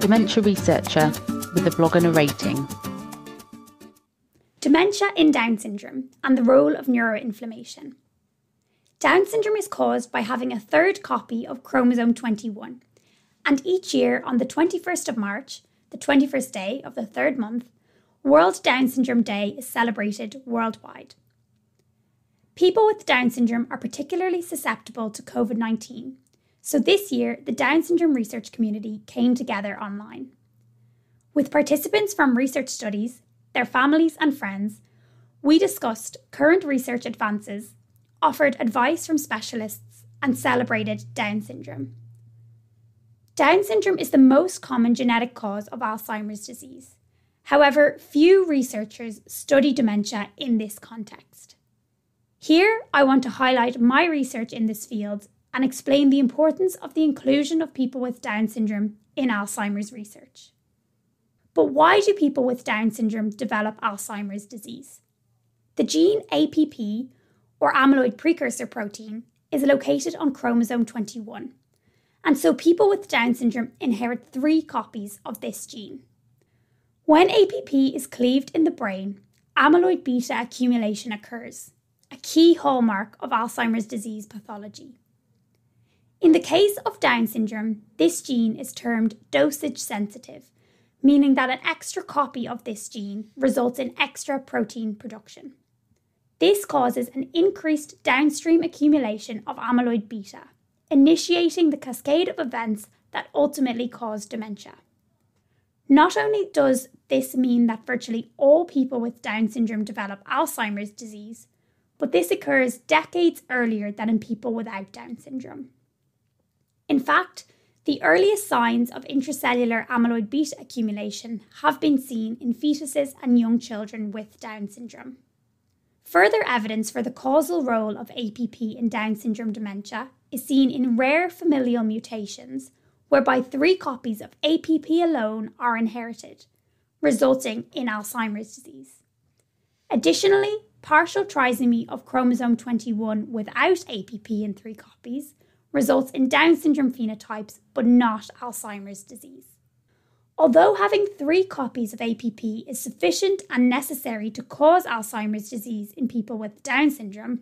dementia researcher with a blog and a rating. Dementia in Down syndrome and the role of neuroinflammation. Down syndrome is caused by having a third copy of chromosome 21, and each year on the 21st of March, the 21st day of the third month, World Down Syndrome Day is celebrated worldwide. People with Down syndrome are particularly susceptible to COVID 19, so this year the Down syndrome research community came together online. With participants from research studies, their families, and friends, we discussed current research advances, offered advice from specialists, and celebrated Down syndrome. Down syndrome is the most common genetic cause of Alzheimer's disease. However, few researchers study dementia in this context. Here, I want to highlight my research in this field and explain the importance of the inclusion of people with Down syndrome in Alzheimer's research. But why do people with Down syndrome develop Alzheimer's disease? The gene APP, or amyloid precursor protein, is located on chromosome 21, and so people with Down syndrome inherit three copies of this gene. When APP is cleaved in the brain, amyloid beta accumulation occurs, a key hallmark of Alzheimer's disease pathology. In the case of Down syndrome, this gene is termed dosage sensitive, meaning that an extra copy of this gene results in extra protein production. This causes an increased downstream accumulation of amyloid beta, initiating the cascade of events that ultimately cause dementia. Not only does this mean that virtually all people with Down syndrome develop Alzheimer's disease, but this occurs decades earlier than in people without Down syndrome. In fact, the earliest signs of intracellular amyloid beta accumulation have been seen in fetuses and young children with Down syndrome. Further evidence for the causal role of APP in Down syndrome dementia is seen in rare familial mutations, whereby three copies of APP alone are inherited, resulting in Alzheimer's disease. Additionally, partial trisomy of chromosome 21 without APP in three copies results in Down syndrome phenotypes but not Alzheimer's disease. Although having three copies of APP is sufficient and necessary to cause Alzheimer's disease in people with Down syndrome,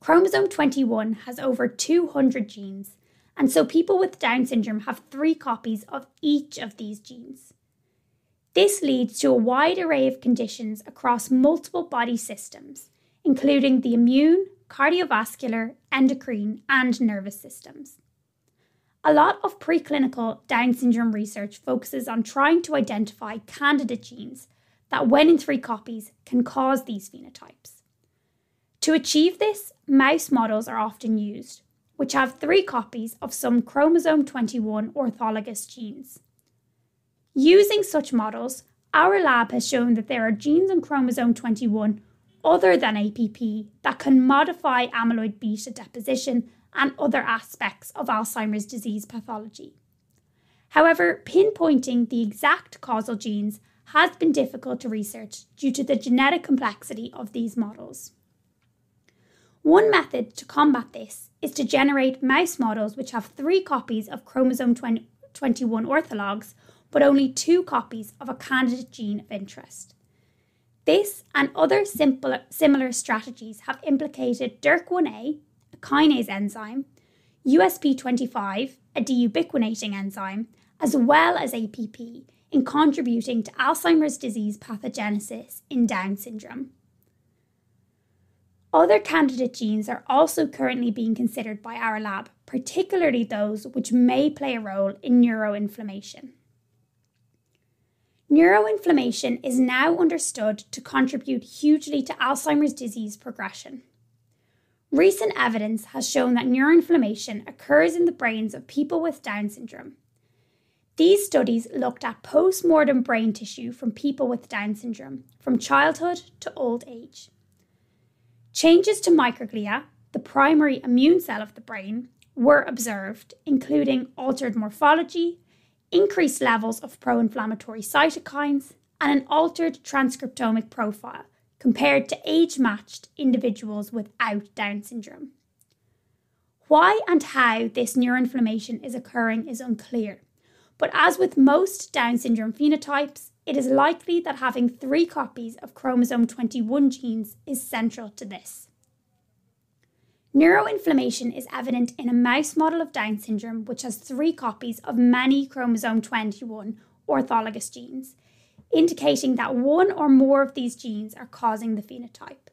chromosome 21 has over 200 genes, and so people with Down syndrome have three copies of each of these genes. This leads to a wide array of conditions across multiple body systems, including the immune, cardiovascular, endocrine, and nervous systems. A lot of preclinical Down syndrome research focuses on trying to identify candidate genes that, when in three copies, can cause these phenotypes. To achieve this, mouse models are often used, which have three copies of some chromosome 21 orthologous genes. Using such models, our lab has shown that there are genes on chromosome 21 other than APP that can modify amyloid beta deposition and other aspects of Alzheimer's disease pathology. However, pinpointing the exact causal genes has been difficult to research due to the genetic complexity of these models. One method to combat this is to generate mouse models which have three copies of chromosome 20, 21 orthologs, but only two copies of a candidate gene of interest. This and other similar strategies have implicated DYRK1A, a kinase enzyme, USP25, a deubiquinating enzyme, as well as APP, in contributing to Alzheimer's disease pathogenesis in Down syndrome. Other candidate genes are also currently being considered by our lab, particularly those which may play a role in neuroinflammation. Neuroinflammation is now understood to contribute hugely to Alzheimer's disease progression. Recent evidence has shown that neuroinflammation occurs in the brains of people with Down syndrome. These studies looked at post mortem brain tissue from people with Down syndrome from childhood to old age. Changes to microglia, the primary immune cell of the brain, were observed, including altered morphology, increased levels of pro inflammatory cytokines, and an altered transcriptomic profile compared to age matched individuals without Down syndrome. Why and how this neuroinflammation is occurring is unclear, but as with most Down syndrome phenotypes, it is likely that having three copies of chromosome 21 genes is central to this. Neuroinflammation is evident in a mouse model of Down syndrome which has three copies of many chromosome 21 orthologous genes, indicating that one or more of these genes are causing the phenotype.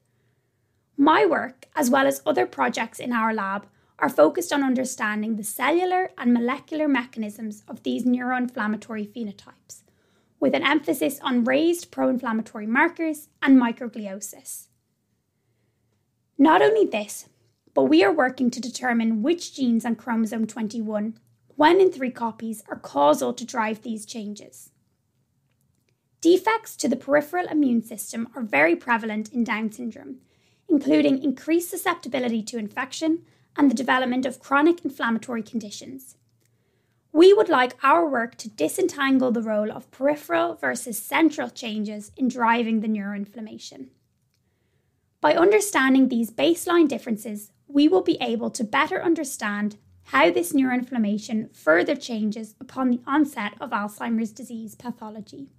My work, as well as other projects in our lab, are focused on understanding the cellular and molecular mechanisms of these neuroinflammatory phenotypes, with an emphasis on raised pro inflammatory markers and microgliosis. Not only this, but we are working to determine which genes on chromosome 21, when in three copies, are causal to drive these changes. Defects to the peripheral immune system are very prevalent in Down syndrome, including increased susceptibility to infection and the development of chronic inflammatory conditions. We would like our work to disentangle the role of peripheral versus central changes in driving the neuroinflammation. By understanding these baseline differences, we will be able to better understand how this neuroinflammation further changes upon the onset of Alzheimer's disease pathology.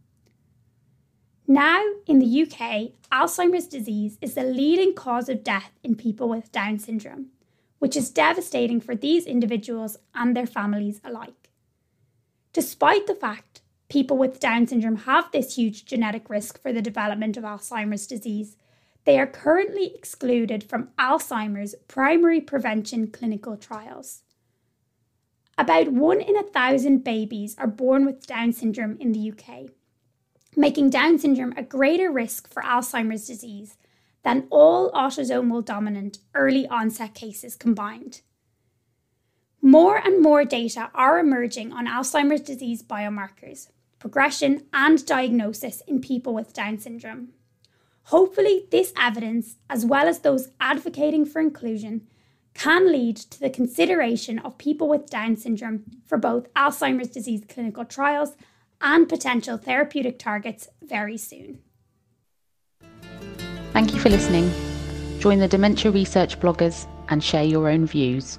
Now, in the UK, Alzheimer's disease is the leading cause of death in people with Down syndrome which is devastating for these individuals and their families alike. Despite the fact people with Down syndrome have this huge genetic risk for the development of Alzheimer's disease, they are currently excluded from Alzheimer's primary prevention clinical trials. About one in a thousand babies are born with Down syndrome in the UK, making Down syndrome a greater risk for Alzheimer's disease than all autosomal dominant early onset cases combined. More and more data are emerging on Alzheimer's disease biomarkers, progression, and diagnosis in people with Down syndrome. Hopefully, this evidence, as well as those advocating for inclusion, can lead to the consideration of people with Down syndrome for both Alzheimer's disease clinical trials and potential therapeutic targets very soon. Thank you for listening. Join the Dementia Research bloggers and share your own views.